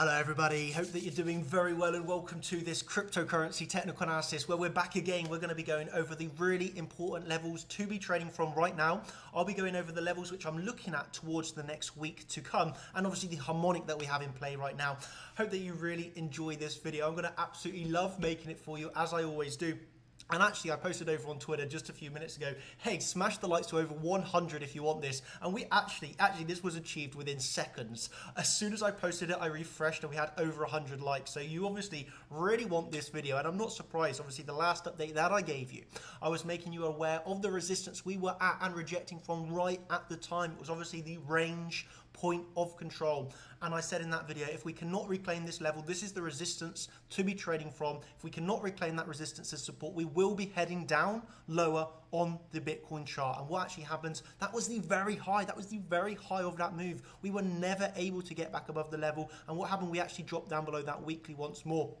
Hello everybody, hope that you're doing very well and welcome to this cryptocurrency technical analysis where we're back again. We're going to be going over the really important levels to be trading from right now. I'll be going over the levels which I'm looking at towards the next week to come and obviously the harmonic that we have in play right now. Hope that you really enjoy this video. I'm going to absolutely love making it for you as I always do. And actually, I posted over on Twitter just a few minutes ago, hey, smash the likes to over 100 if you want this. And we actually, actually, this was achieved within seconds. As soon as I posted it, I refreshed and we had over 100 likes. So you obviously really want this video. And I'm not surprised, obviously, the last update that I gave you, I was making you aware of the resistance we were at and rejecting from right at the time. It was obviously the range point of control. And I said in that video, if we cannot reclaim this level, this is the resistance to be trading from. If we cannot reclaim that resistance as support, we will be heading down lower on the Bitcoin chart. And what actually happens, that was the very high, that was the very high of that move. We were never able to get back above the level. And what happened, we actually dropped down below that weekly once more.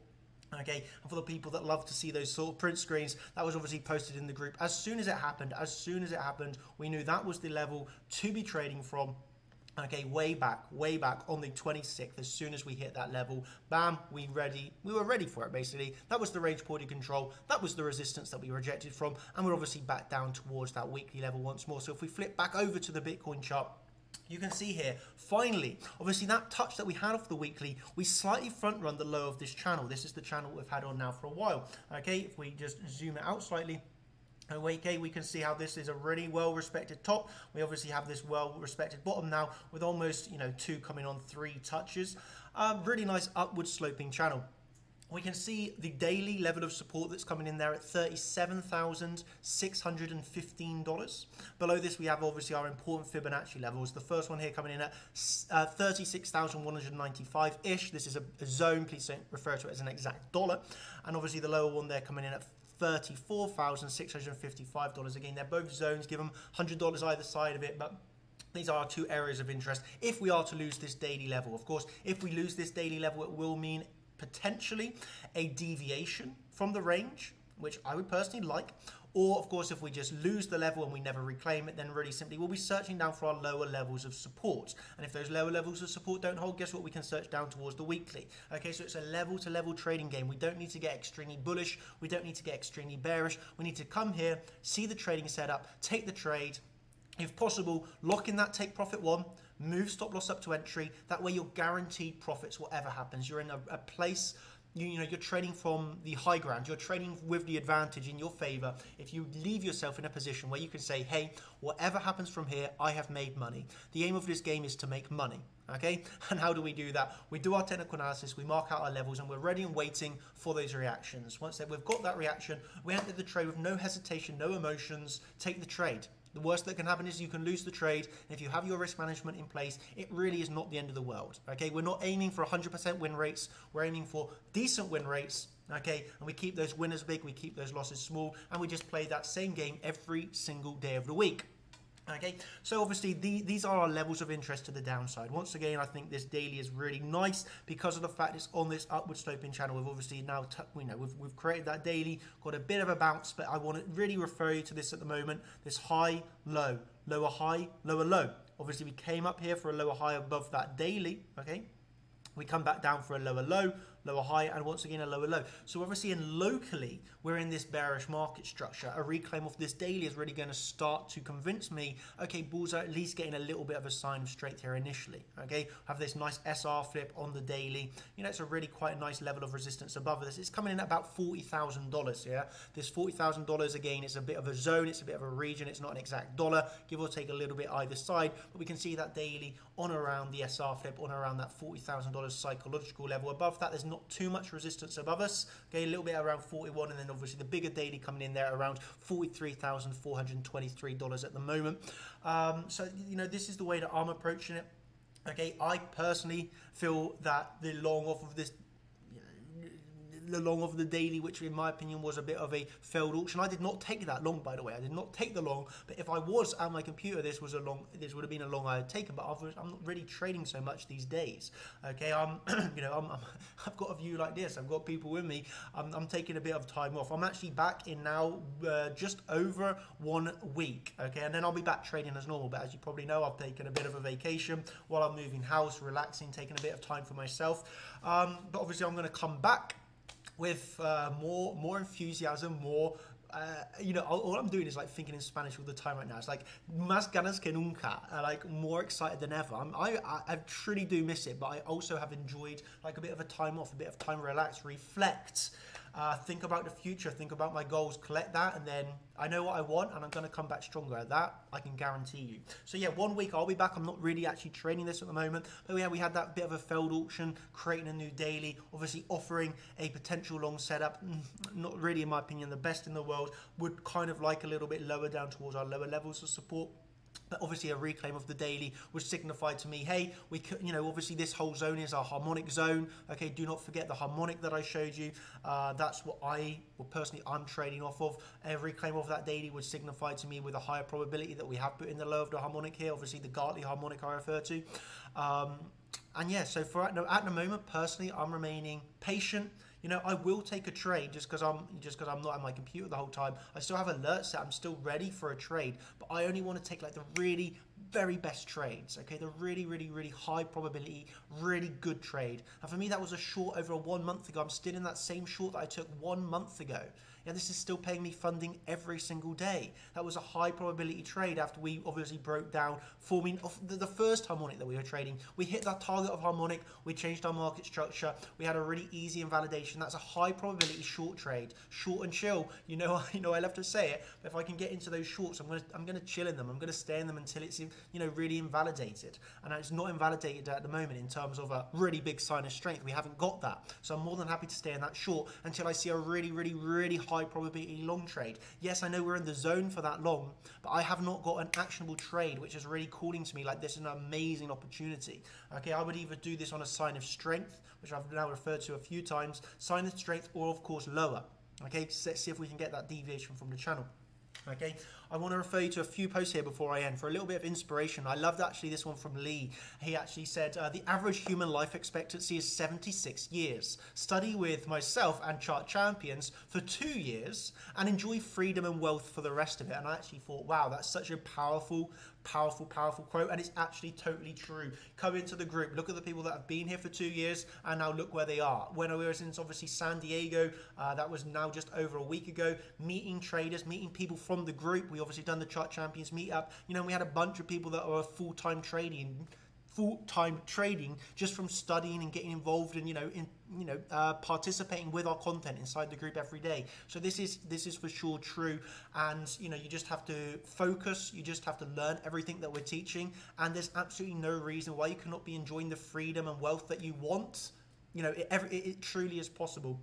Okay, and for the people that love to see those sort of print screens, that was obviously posted in the group. As soon as it happened, as soon as it happened, we knew that was the level to be trading from Okay, way back, way back on the 26th, as soon as we hit that level, bam, we ready. We were ready for it basically. That was the range of control. That was the resistance that we rejected from, and we're obviously back down towards that weekly level once more. So if we flip back over to the Bitcoin chart, you can see here, finally, obviously that touch that we had off the weekly, we slightly front run the low of this channel. This is the channel we've had on now for a while. Okay, if we just zoom it out slightly, Okay, we can see how this is a really well-respected top. We obviously have this well-respected bottom now with almost, you know, two coming on three touches. Um, really nice upward sloping channel. We can see the daily level of support that's coming in there at $37,615. Below this, we have obviously our important Fibonacci levels. The first one here coming in at uh, 36,195-ish. This is a, a zone. Please don't refer to it as an exact dollar. And obviously the lower one there coming in at $34,655. Again, they're both zones. Give them $100 either side of it, but these are two areas of interest if we are to lose this daily level. Of course, if we lose this daily level, it will mean potentially a deviation from the range, which I would personally like, or, of course, if we just lose the level and we never reclaim it, then really simply we'll be searching down for our lower levels of support. And if those lower levels of support don't hold, guess what? We can search down towards the weekly. Okay, so it's a level to level trading game. We don't need to get extremely bullish. We don't need to get extremely bearish. We need to come here, see the trading setup, take the trade. If possible, lock in that take profit one, move stop loss up to entry. That way you're guaranteed profits whatever happens. You're in a, a place you, you know you're trading from the high ground. You're trading with the advantage in your favor. If you leave yourself in a position where you can say hey whatever happens from here i have made money. The aim of this game is to make money okay? And how do we do that? We do our technical analysis we mark out our levels and we're ready and waiting for those reactions. Once we've got that reaction we enter the trade with no hesitation no emotions. Take the trade the worst that can happen is you can lose the trade. And if you have your risk management in place, it really is not the end of the world. Okay, we're not aiming for 100% win rates. We're aiming for decent win rates. Okay, and we keep those winners big, we keep those losses small, and we just play that same game every single day of the week. Okay, so obviously the, these are our levels of interest to the downside. Once again, I think this daily is really nice because of the fact it's on this upward sloping channel. We've obviously now, you know, we've, we've created that daily, got a bit of a bounce, but I want to really refer you to this at the moment, this high, low, lower high, lower low. Obviously, we came up here for a lower high above that daily, okay? We come back down for a lower low, lower high, and once again a lower low. So obviously in locally, we're in this bearish market structure. A reclaim of this daily is really going to start to convince me, okay, bulls are at least getting a little bit of a sign of strength here initially. Okay, have this nice SR flip on the daily. You know, it's a really quite a nice level of resistance above this. It's coming in at about $40,000, yeah? This $40,000, again, it's a bit of a zone, it's a bit of a region, it's not an exact dollar, give or take a little bit either side, but we can see that daily on around the SR flip, on around that $40,000 psychological level. Above that, there's not too much resistance above us. Okay, a little bit around 41, and then obviously the bigger daily coming in there around $43,423 at the moment. Um, so, you know, this is the way that I'm approaching it. Okay, I personally feel that the long off of this the long of the daily, which in my opinion was a bit of a failed auction. I did not take that long, by the way. I did not take the long, but if I was at my computer, this was a long. This would have been a long I had taken. But I'm not really trading so much these days. Okay, I'm, you know, I'm, i have got a view like this. I've got people with me. I'm, I'm, taking a bit of time off. I'm actually back in now uh, just over one week. Okay, and then I'll be back trading as normal. But as you probably know, I've taken a bit of a vacation while I'm moving house, relaxing, taking a bit of time for myself. Um, but obviously, I'm going to come back with uh, more more enthusiasm, more. Uh, you know, all, all, I'm doing is like thinking in Spanish all the time right now. It's like más ganas que nunca, uh, like more excited than ever. I'm, I, I, I truly do miss it, but I also have enjoyed like a bit of a time off, a bit of time relax, reflect, uh, think about the future, think about my goals, collect that, and then I know what I want, and I'm going to come back stronger. At that, I can guarantee you. So yeah, one week I'll be back. I'm not really actually training this at the moment, but yeah, we had that bit of a failed auction, creating a new daily, obviously offering a potential long setup. Mm, not really, in my opinion, the best in the world. Would kind of like a little bit lower down towards our lower levels of support obviously a reclaim of the daily which signified to me hey we could you know obviously this whole zone is our harmonic zone. Okay do not forget the harmonic that i showed you. Uh, that's what i well personally i'm trading off of. Every claim of that daily would signify to me with a higher probability that we have put in the low of the harmonic here obviously the gartley harmonic i refer to. Um, and yeah so for at the, at the moment personally i'm remaining patient you know, I will take a trade just because I'm just because I'm not at my computer the whole time. I still have alerts set. I'm still ready for a trade, but I only want to take like the really very best trades. Okay, the really, really, really high probability, really good trade. And for me, that was a short over one month ago. I'm still in that same short that I took one month ago. This is still paying me funding every single day. That was a high probability trade after we obviously broke down forming the first harmonic that we were trading. We hit that target of harmonic, we changed our market structure, we had a really easy invalidation. That's a high probability short trade. Short and chill. You know, you know I love to say it, but if I can get into those shorts, I'm gonna I'm gonna chill in them. I'm gonna stay in them until it's you know really invalidated. And it's not invalidated at the moment in terms of a really big sign of strength. We haven't got that. So I'm more than happy to stay in that short until I see a really, really, really high probability long trade. Yes, I know we're in the zone for that long, but I have not got an actionable trade which is really calling to me like this is an amazing opportunity. Okay, I would either do this on a sign of strength, which I've now referred to a few times, sign of strength, or of course lower. Okay, so let's see if we can get that deviation from the channel. Okay, I want to refer you to a few posts here before I end for a little bit of inspiration. I loved actually this one from Lee. He actually said, uh, The average human life expectancy is 76 years. Study with myself and chart champions for two years and enjoy freedom and wealth for the rest of it. And I actually thought, wow, that's such a powerful, powerful, powerful quote. And it's actually totally true. Come into the group, look at the people that have been here for two years, and now look where they are. When I was in obviously San Diego, uh, that was now just over a week ago, meeting traders, meeting people from the group. We obviously done the Chart Champions meetup. You know, we had a bunch of people that are full time trading, full time trading just from studying and getting involved and you know in you know uh, participating with our content inside the group every day. So this is this is for sure true. And you know, you just have to focus. You just have to learn everything that we're teaching. And there's absolutely no reason why you cannot be enjoying the freedom and wealth that you want. You know, it, it, it truly is possible.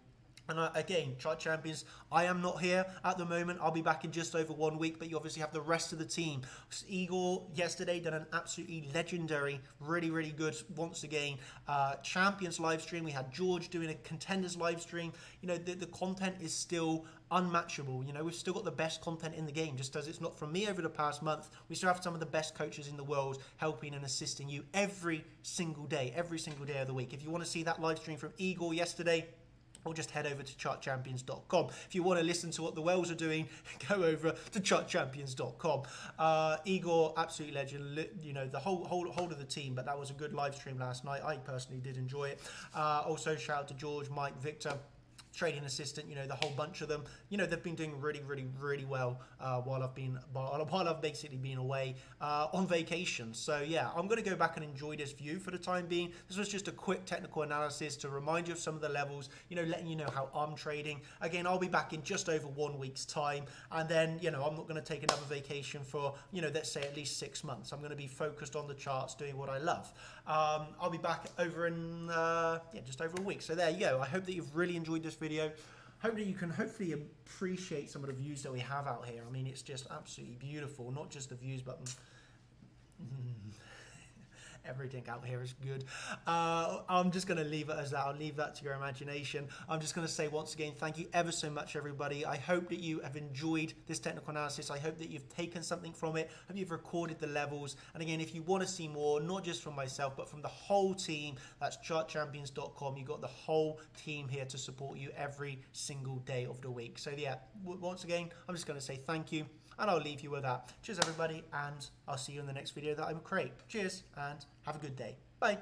And uh, again, Champions, I am not here at the moment. I'll be back in just over one week, but you obviously have the rest of the team. Igor yesterday done an absolutely legendary, really, really good, once again, uh, Champions live stream. We had George doing a Contenders live stream. You know, the, the content is still unmatchable. You know, we've still got the best content in the game, just as it's not from me over the past month. We still have some of the best coaches in the world helping and assisting you every single day, every single day of the week. If you want to see that live stream from Igor yesterday, or just head over to chartchampions.com. If you want to listen to what the Wells are doing, go over to chartchampions.com. Uh, Igor, absolute legend, you know, the whole, whole, whole of the team, but that was a good live stream last night. I personally did enjoy it. Uh, also, shout out to George, Mike, Victor trading assistant, you know, the whole bunch of them. You know, they've been doing really, really, really well uh, while I've been while, while I've basically been away uh, on vacation. So yeah, I'm going to go back and enjoy this view for the time being. This was just a quick technical analysis to remind you of some of the levels. You know, letting you know how I'm trading. Again, I'll be back in just over one week's time, and then you know, I'm not going to take another vacation for you know, let's say at least six months. I'm going to be focused on the charts, doing what I love. Um, I'll be back over in uh, yeah, just over a week. So there you go. I hope that you've really enjoyed this video. Hope that you can hopefully appreciate some of the views that we have out here. I mean, it's just absolutely beautiful. Not just the views, but everything out here is good. Uh, I'm just going to leave it as that. I'll leave that to your imagination. I'm just going to say once again, thank you ever so much, everybody. I hope that you have enjoyed this technical analysis. I hope that you've taken something from it. I hope you've recorded the levels. And again, if you want to see more, not just from myself, but from the whole team, that's chartchampions.com. You've got the whole team here to support you every single day of the week. So yeah, once again, I'm just going to say thank you and I'll leave you with that. Cheers, everybody, and I'll see you in the next video that I will create. Cheers, and have a good day. Bye.